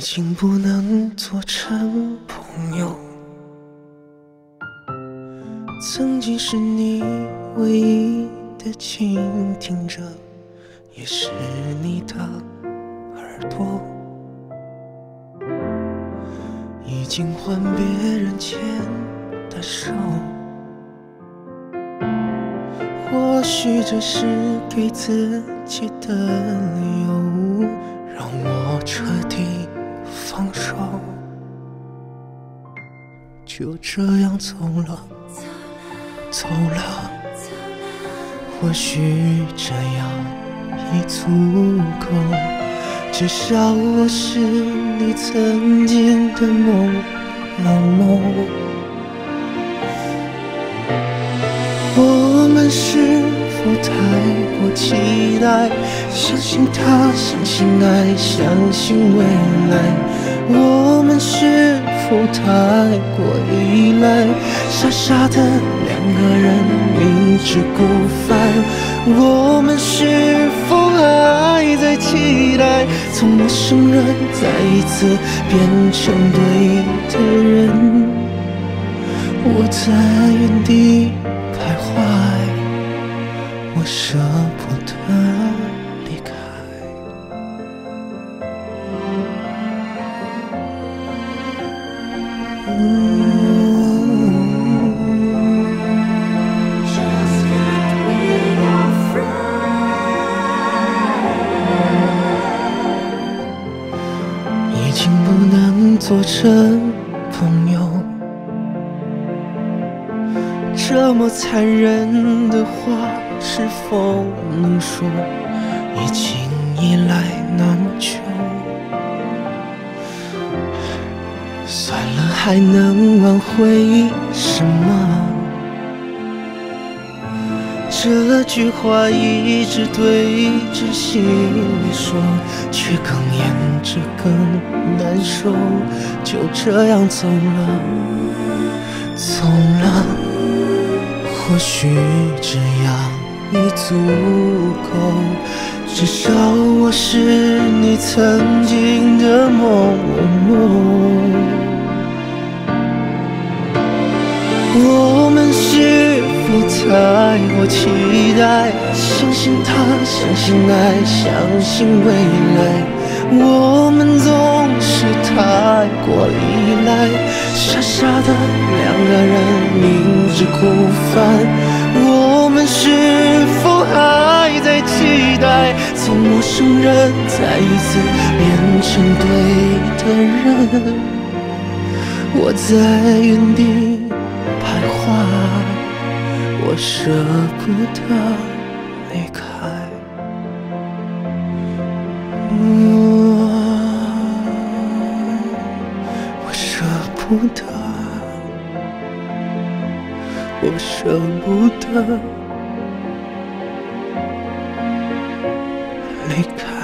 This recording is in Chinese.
已经不能做成朋友。曾经是你唯一的倾听者，也是你的耳朵。已经换别人牵的手，或许这是给自己的理由，就这样走了，走了，或许这样已足够，至少我是你曾经的某某某。我们是否太过期待？相信他，相信爱，相信未来。我们是否太过依赖？傻傻的两个人明知故犯。我们是否还在期待，从陌生人再一次变成对的人？我在原地徘徊，我舍不得做成朋友。这么残忍的话，是否能说？已经依赖难求。算了，还能挽回什么？这句话一直对着心里说，却更咽着更难受。就这样走了，走了。或许这样已足够，至少我是你曾经的某太过期待？相信他，相信爱，相信未来。我们总是太过依赖，傻傻的两个人明知故犯。我们是否还在期待，从陌生人再一次变成对的人？我在原地徘徊，我舍不得离开。我舍不得，我舍不得离开。